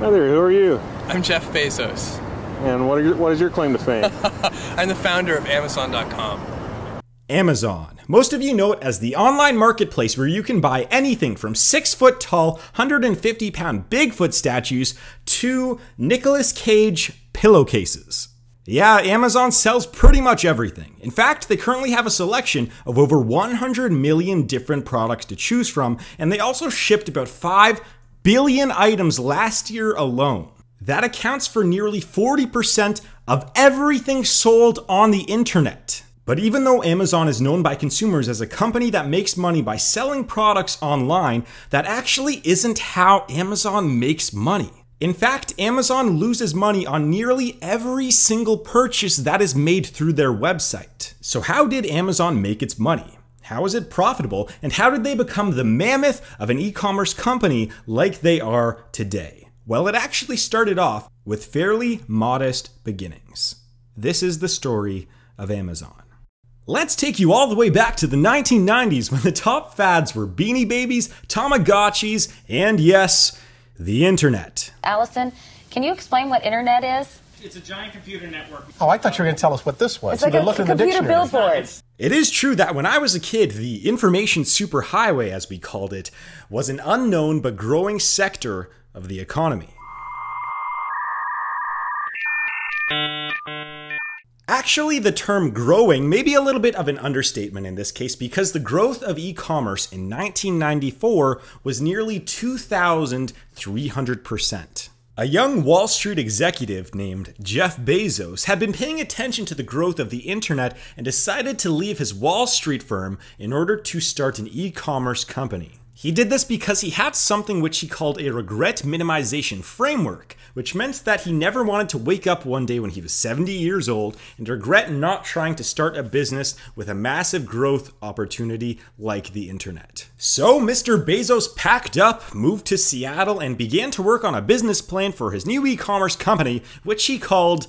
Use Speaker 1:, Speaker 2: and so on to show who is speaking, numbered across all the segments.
Speaker 1: Hi there, who are you?
Speaker 2: I'm Jeff Bezos.
Speaker 1: And what, are your, what is your claim to fame?
Speaker 2: I'm the founder of Amazon.com.
Speaker 3: Amazon. Most of you know it as the online marketplace where you can buy anything from 6 foot tall, 150 pound Bigfoot statues to Nicolas Cage pillowcases. Yeah, Amazon sells pretty much everything. In fact, they currently have a selection of over 100 million different products to choose from, and they also shipped about 5 billion items last year alone. That accounts for nearly 40% of everything sold on the internet. But even though Amazon is known by consumers as a company that makes money by selling products online, that actually isn't how Amazon makes money. In fact, Amazon loses money on nearly every single purchase that is made through their website. So, how did Amazon make its money? How is it profitable? And how did they become the mammoth of an e commerce company like they are today? Well, it actually started off with fairly modest beginnings. This is the story of Amazon. Let's take you all the way back to the 1990s when the top fads were beanie babies, Tamagotchis, and yes, the internet.
Speaker 4: Allison, can you explain what internet is?
Speaker 5: It's a giant computer network.
Speaker 6: Oh, I thought you were going to tell us what this was.
Speaker 4: It's like a
Speaker 6: looked in the
Speaker 4: computer
Speaker 6: dictionary.
Speaker 4: billboard.
Speaker 3: It is true that when I was a kid, the information superhighway, as we called it, was an unknown but growing sector of the economy. Actually, the term growing may be a little bit of an understatement in this case because the growth of e commerce in 1994 was nearly 2,300%. A young Wall Street executive named Jeff Bezos had been paying attention to the growth of the internet and decided to leave his Wall Street firm in order to start an e commerce company. He did this because he had something which he called a regret minimization framework, which meant that he never wanted to wake up one day when he was 70 years old and regret not trying to start a business with a massive growth opportunity like the internet. So Mr. Bezos packed up, moved to Seattle, and began to work on a business plan for his new e commerce company, which he called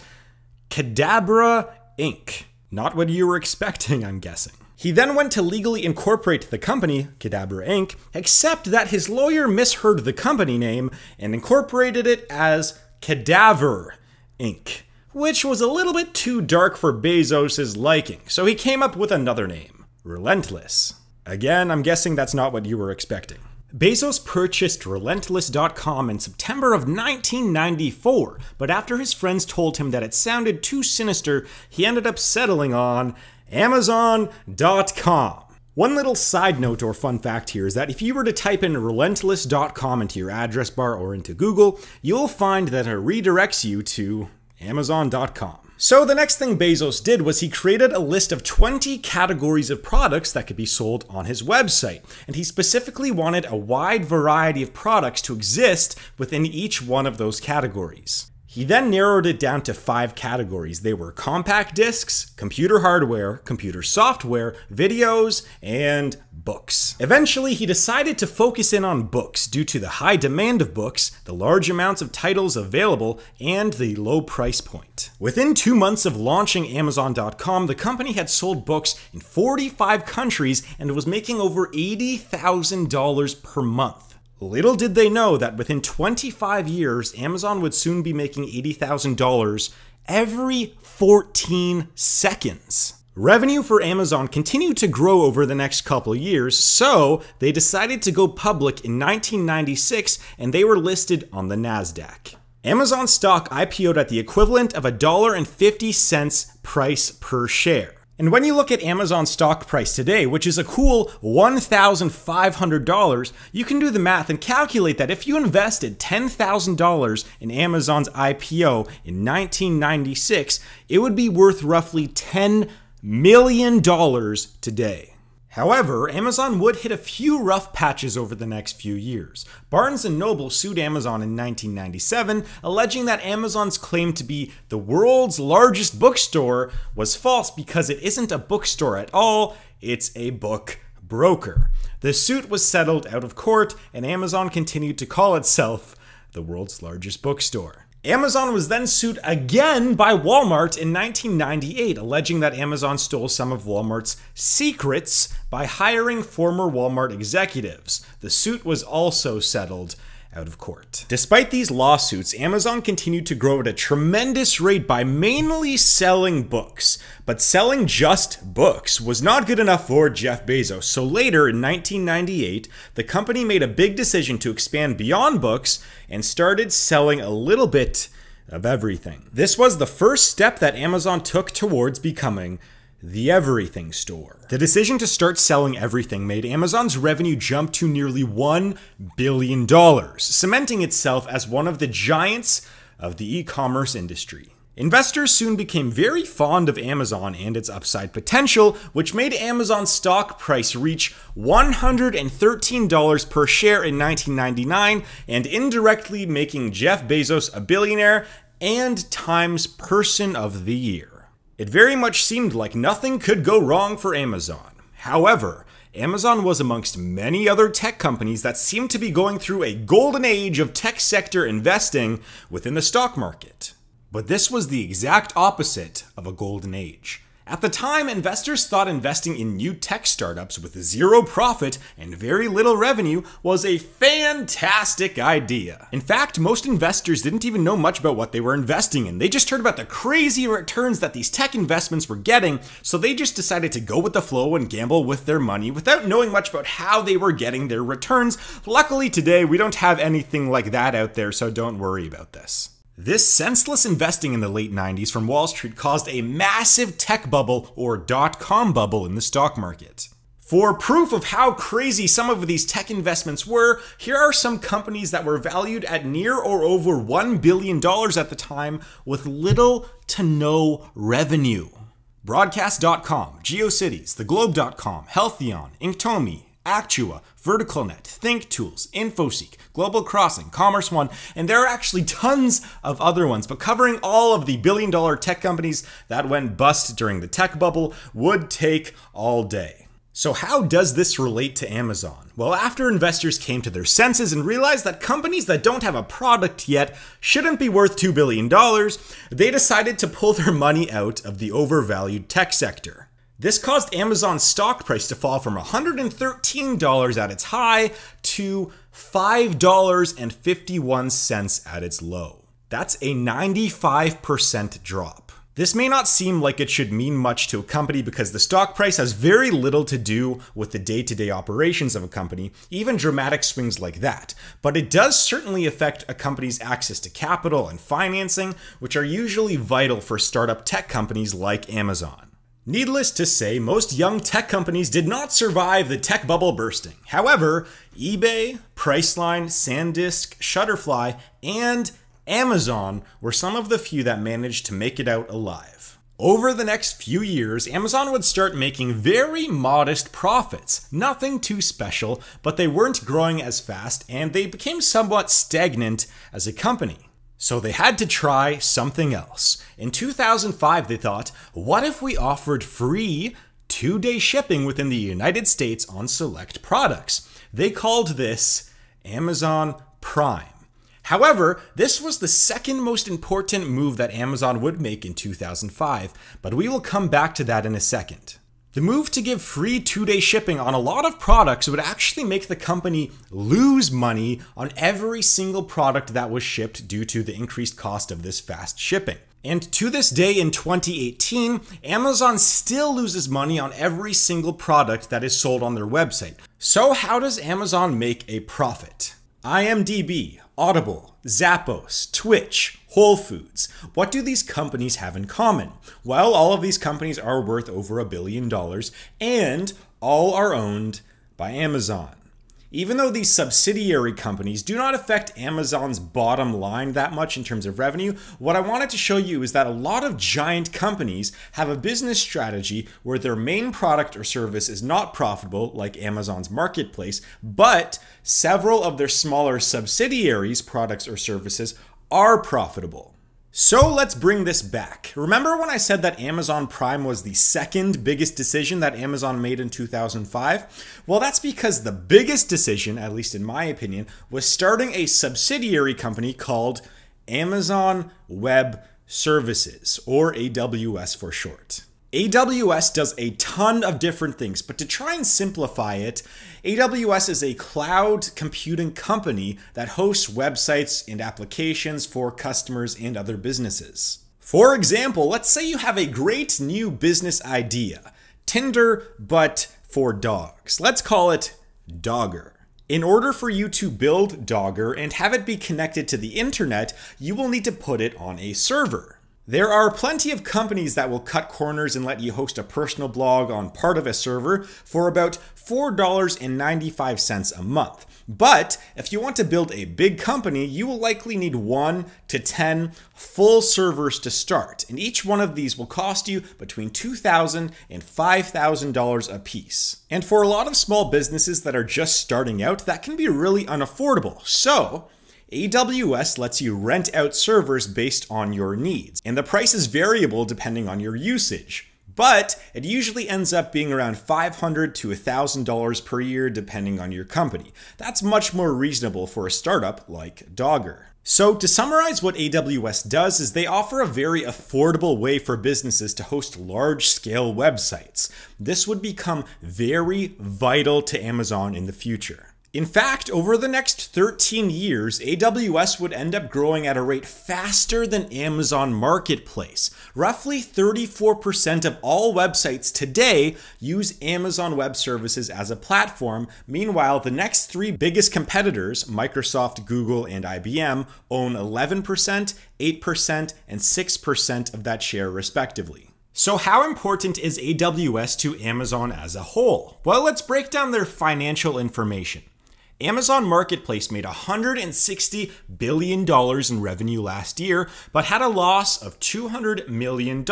Speaker 3: Cadabra Inc. Not what you were expecting, I'm guessing. He then went to legally incorporate the company, Cadabra Inc., except that his lawyer misheard the company name and incorporated it as Cadaver Inc., which was a little bit too dark for Bezos' liking, so he came up with another name, Relentless. Again, I'm guessing that's not what you were expecting. Bezos purchased Relentless.com in September of 1994, but after his friends told him that it sounded too sinister, he ended up settling on Amazon.com. One little side note or fun fact here is that if you were to type in relentless.com into your address bar or into Google, you'll find that it redirects you to Amazon.com. So the next thing Bezos did was he created a list of 20 categories of products that could be sold on his website. And he specifically wanted a wide variety of products to exist within each one of those categories. He then narrowed it down to five categories. They were compact discs, computer hardware, computer software, videos, and books. Eventually, he decided to focus in on books due to the high demand of books, the large amounts of titles available, and the low price point. Within two months of launching Amazon.com, the company had sold books in 45 countries and was making over $80,000 per month. Little did they know that within 25 years, Amazon would soon be making $80,000 every 14 seconds. Revenue for Amazon continued to grow over the next couple years, so they decided to go public in 1996 and they were listed on the NASDAQ. Amazon stock IPO'd at the equivalent of $1.50 price per share. And when you look at Amazon stock price today, which is a cool $1,500, you can do the math and calculate that if you invested $10,000 in Amazon's IPO in 1996, it would be worth roughly $10 million today. However, Amazon would hit a few rough patches over the next few years. Barnes & Noble sued Amazon in 1997, alleging that Amazon's claim to be the world's largest bookstore was false because it isn't a bookstore at all, it's a book broker. The suit was settled out of court, and Amazon continued to call itself the world's largest bookstore. Amazon was then sued again by Walmart in 1998, alleging that Amazon stole some of Walmart's secrets by hiring former Walmart executives. The suit was also settled out of court. Despite these lawsuits, Amazon continued to grow at a tremendous rate by mainly selling books. But selling just books was not good enough for Jeff Bezos, so later in 1998, the company made a big decision to expand beyond books and started selling a little bit of everything. This was the first step that Amazon took towards becoming the everything store. The decision to start selling everything made Amazon's revenue jump to nearly $1 billion, cementing itself as one of the giants of the e commerce industry. Investors soon became very fond of Amazon and its upside potential, which made Amazon's stock price reach $113 per share in 1999 and indirectly making Jeff Bezos a billionaire and Time's Person of the Year. It very much seemed like nothing could go wrong for Amazon. However, Amazon was amongst many other tech companies that seemed to be going through a golden age of tech sector investing within the stock market. But this was the exact opposite of a golden age. At the time, investors thought investing in new tech startups with zero profit and very little revenue was a fantastic idea. In fact, most investors didn't even know much about what they were investing in. They just heard about the crazy returns that these tech investments were getting, so they just decided to go with the flow and gamble with their money without knowing much about how they were getting their returns. Luckily, today we don't have anything like that out there, so don't worry about this. This senseless investing in the late 90s from Wall Street caused a massive tech bubble or dot com bubble in the stock market. For proof of how crazy some of these tech investments were, here are some companies that were valued at near or over $1 billion at the time with little to no revenue. Broadcast.com, GeoCities, TheGlobe.com, Healtheon, Inktomi, Actua, VerticalNet, ThinkTools, InfoSeek, Global Crossing, Commerce One, and there are actually tons of other ones, but covering all of the billion dollar tech companies that went bust during the tech bubble would take all day. So, how does this relate to Amazon? Well, after investors came to their senses and realized that companies that don't have a product yet shouldn't be worth $2 billion, they decided to pull their money out of the overvalued tech sector. This caused Amazon's stock price to fall from $113 at its high to $5.51 at its low. That's a 95% drop. This may not seem like it should mean much to a company because the stock price has very little to do with the day to day operations of a company, even dramatic swings like that. But it does certainly affect a company's access to capital and financing, which are usually vital for startup tech companies like Amazon. Needless to say, most young tech companies did not survive the tech bubble bursting. However, eBay, Priceline, SanDisk, Shutterfly, and Amazon were some of the few that managed to make it out alive. Over the next few years, Amazon would start making very modest profits. Nothing too special, but they weren't growing as fast and they became somewhat stagnant as a company. So they had to try something else. In 2005, they thought, what if we offered free two day shipping within the United States on select products? They called this Amazon Prime. However, this was the second most important move that Amazon would make in 2005, but we will come back to that in a second. The move to give free two day shipping on a lot of products would actually make the company lose money on every single product that was shipped due to the increased cost of this fast shipping. And to this day in 2018, Amazon still loses money on every single product that is sold on their website. So, how does Amazon make a profit? IMDb, Audible, Zappos, Twitch, Whole Foods. What do these companies have in common? Well, all of these companies are worth over a billion dollars and all are owned by Amazon. Even though these subsidiary companies do not affect Amazon's bottom line that much in terms of revenue, what I wanted to show you is that a lot of giant companies have a business strategy where their main product or service is not profitable, like Amazon's marketplace, but several of their smaller subsidiaries' products or services are profitable. So let's bring this back. Remember when I said that Amazon Prime was the second biggest decision that Amazon made in 2005? Well, that's because the biggest decision, at least in my opinion, was starting a subsidiary company called Amazon Web Services, or AWS for short. AWS does a ton of different things, but to try and simplify it, AWS is a cloud computing company that hosts websites and applications for customers and other businesses. For example, let's say you have a great new business idea Tinder, but for dogs. Let's call it Dogger. In order for you to build Dogger and have it be connected to the internet, you will need to put it on a server. There are plenty of companies that will cut corners and let you host a personal blog on part of a server for about $4.95 a month. But if you want to build a big company, you will likely need 1 to 10 full servers to start, and each one of these will cost you between $2,000 and $5,000 a piece. And for a lot of small businesses that are just starting out, that can be really unaffordable. So, AWS lets you rent out servers based on your needs, and the price is variable depending on your usage. But it usually ends up being around $500 to $1,000 per year depending on your company. That's much more reasonable for a startup like Dogger. So, to summarize what AWS does is they offer a very affordable way for businesses to host large-scale websites. This would become very vital to Amazon in the future. In fact, over the next 13 years, AWS would end up growing at a rate faster than Amazon Marketplace. Roughly 34% of all websites today use Amazon Web Services as a platform. Meanwhile, the next three biggest competitors, Microsoft, Google, and IBM, own 11%, 8%, and 6% of that share, respectively. So, how important is AWS to Amazon as a whole? Well, let's break down their financial information. Amazon Marketplace made $160 billion in revenue last year, but had a loss of $200 million,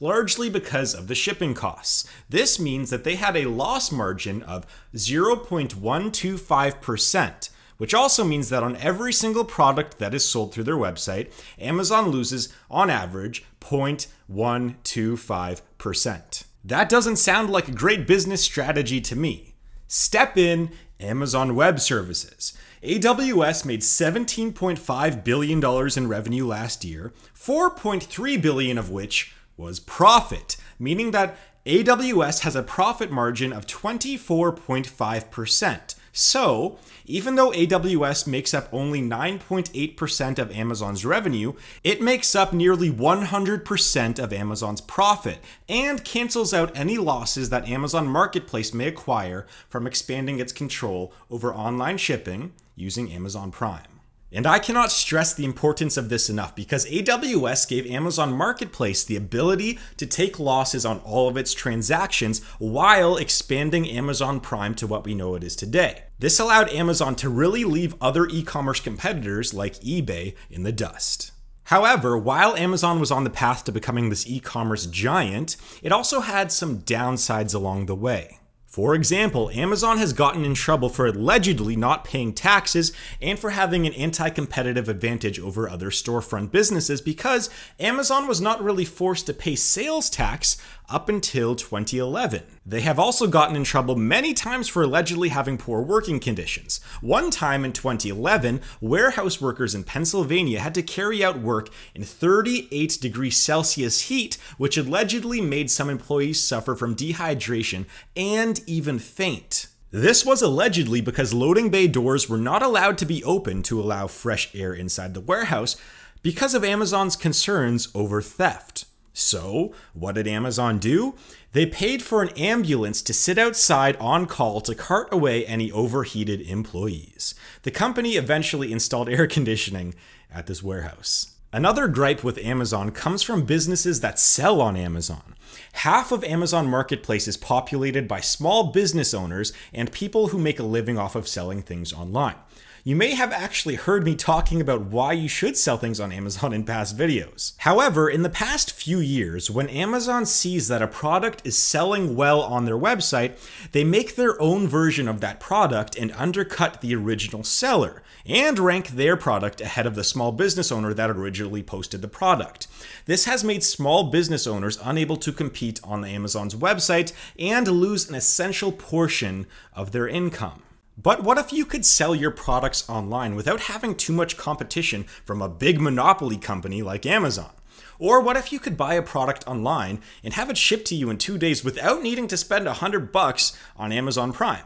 Speaker 3: largely because of the shipping costs. This means that they had a loss margin of 0.125%. Which also means that on every single product that is sold through their website, Amazon loses, on average, 0.125%. That doesn't sound like a great business strategy to me. Step in Amazon Web Services. AWS made $17.5 billion in revenue last year, 4.3 billion of which was profit, meaning that AWS has a profit margin of 24.5%. So, even though AWS makes up only 9.8% of Amazon's revenue, it makes up nearly 100% of Amazon's profit and cancels out any losses that Amazon Marketplace may acquire from expanding its control over online shipping using Amazon Prime. And I cannot stress the importance of this enough because AWS gave Amazon Marketplace the ability to take losses on all of its transactions while expanding Amazon Prime to what we know it is today. This allowed Amazon to really leave other e commerce competitors like eBay in the dust. However, while Amazon was on the path to becoming this e commerce giant, it also had some downsides along the way. For example, Amazon has gotten in trouble for allegedly not paying taxes and for having an anti competitive advantage over other storefront businesses because Amazon was not really forced to pay sales tax up until 2011. They have also gotten in trouble many times for allegedly having poor working conditions. One time in 2011, warehouse workers in Pennsylvania had to carry out work in 38 degrees Celsius heat, which allegedly made some employees suffer from dehydration and even faint. This was allegedly because loading bay doors were not allowed to be open to allow fresh air inside the warehouse because of Amazon's concerns over theft. So, what did Amazon do? They paid for an ambulance to sit outside on call to cart away any overheated employees. The company eventually installed air conditioning at this warehouse. Another gripe with Amazon comes from businesses that sell on Amazon. Half of Amazon Marketplace is populated by small business owners and people who make a living off of selling things online. You may have actually heard me talking about why you should sell things on Amazon in past videos. However, in the past few years, when Amazon sees that a product is selling well on their website, they make their own version of that product and undercut the original seller and rank their product ahead of the small business owner that originally posted the product. This has made small business owners unable to compete on Amazon's website and lose an essential portion of their income. But what if you could sell your products online without having too much competition from a big monopoly company like Amazon? Or what if you could buy a product online and have it shipped to you in two days without needing to spend a hundred bucks on Amazon Prime?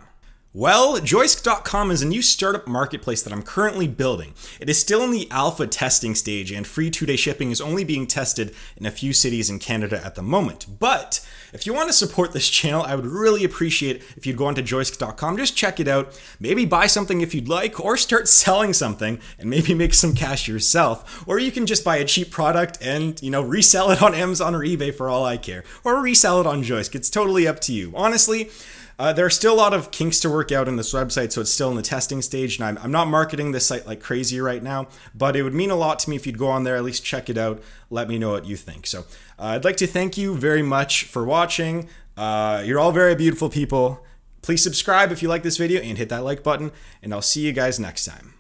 Speaker 3: Well, Joisk.com is a new startup marketplace that I'm currently building. It is still in the alpha testing stage, and free two day shipping is only being tested in a few cities in Canada at the moment. But if you want to support this channel, I would really appreciate if you'd go onto Joisk.com, just check it out, maybe buy something if you'd like, or start selling something and maybe make some cash yourself. Or you can just buy a cheap product and, you know, resell it on Amazon or eBay for all I care, or resell it on Joisk. It's totally up to you. Honestly, uh, there are still a lot of kinks to work out in this website, so it's still in the testing stage, and I'm, I'm not marketing this site like crazy right now, but it would mean a lot to me if you'd go on there, at least check it out, let me know what you think. So uh, I'd like to thank you very much for watching. Uh, you're all very beautiful people. Please subscribe if you like this video and hit that like button, and I'll see you guys next time.